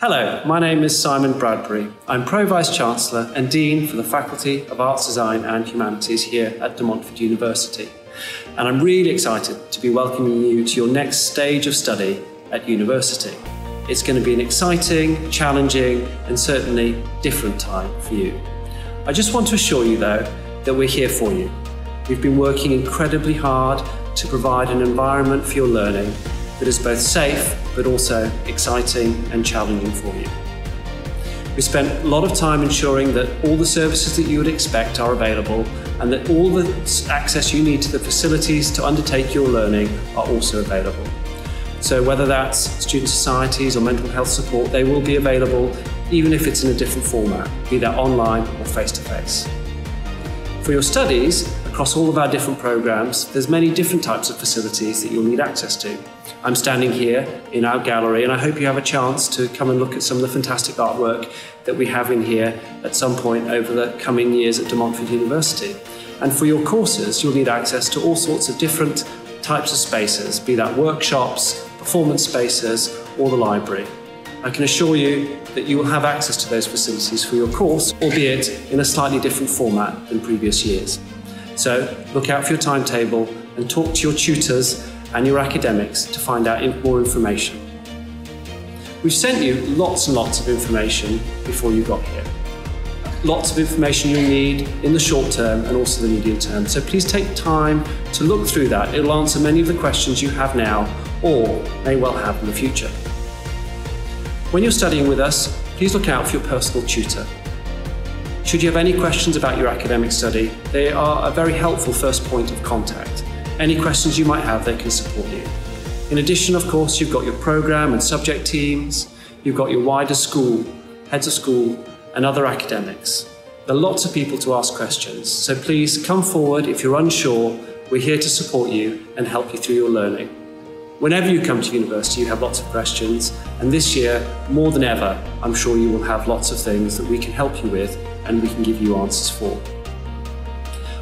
Hello, my name is Simon Bradbury. I'm Pro Vice Chancellor and Dean for the Faculty of Arts, Design and Humanities here at De Montfort University. And I'm really excited to be welcoming you to your next stage of study at university. It's going to be an exciting, challenging, and certainly different time for you. I just want to assure you, though, that we're here for you. We've been working incredibly hard to provide an environment for your learning that is both safe but also exciting and challenging for you. We spent a lot of time ensuring that all the services that you would expect are available and that all the access you need to the facilities to undertake your learning are also available. So whether that's student societies or mental health support, they will be available even if it's in a different format, be that online or face-to-face. -face. For your studies, across all of our different programs, there's many different types of facilities that you'll need access to. I'm standing here in our gallery and I hope you have a chance to come and look at some of the fantastic artwork that we have in here at some point over the coming years at De Montfort University. And for your courses, you'll need access to all sorts of different types of spaces, be that workshops, performance spaces, or the library. I can assure you that you will have access to those facilities for your course, albeit in a slightly different format than previous years. So look out for your timetable and talk to your tutors and your academics to find out more information. We've sent you lots and lots of information before you got here. Lots of information you'll need in the short term and also the medium term. So please take time to look through that. It'll answer many of the questions you have now or may well have in the future. When you're studying with us, please look out for your personal tutor. Should you have any questions about your academic study, they are a very helpful first point of contact. Any questions you might have, they can support you. In addition, of course, you've got your programme and subject teams, you've got your wider school, heads of school, and other academics. There are lots of people to ask questions, so please come forward if you're unsure. We're here to support you and help you through your learning. Whenever you come to university, you have lots of questions, and this year, more than ever, I'm sure you will have lots of things that we can help you with and we can give you answers for.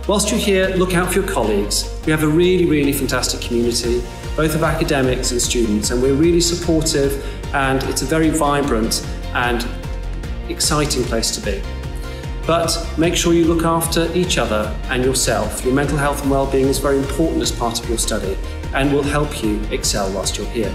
Whilst you're here, look out for your colleagues. We have a really, really fantastic community, both of academics and students, and we're really supportive, and it's a very vibrant and exciting place to be. But make sure you look after each other and yourself. Your mental health and well-being is very important as part of your study and will help you excel whilst you're here.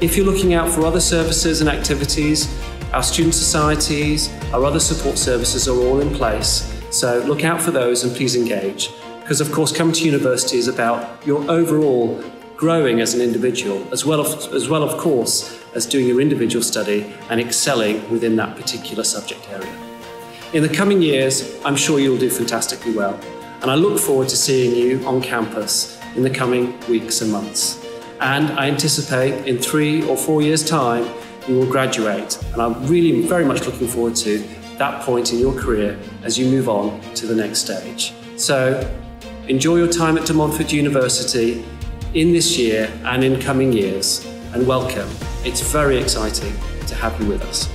If you're looking out for other services and activities, our student societies, our other support services are all in place. So look out for those and please engage. Because of course coming to university is about your overall growing as an individual, as well, of, as well of course as doing your individual study and excelling within that particular subject area. In the coming years, I'm sure you'll do fantastically well, and I look forward to seeing you on campus in the coming weeks and months. And I anticipate in three or four years' time, you will graduate, and I'm really very much looking forward to that point in your career as you move on to the next stage. So enjoy your time at De Montfort University in this year and in coming years, and welcome. It's very exciting to have you with us.